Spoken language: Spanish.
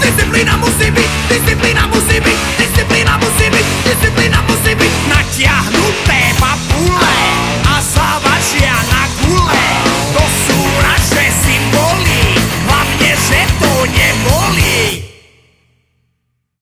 disciplina musi bit, disciplina musi bit, disciplina musi bit.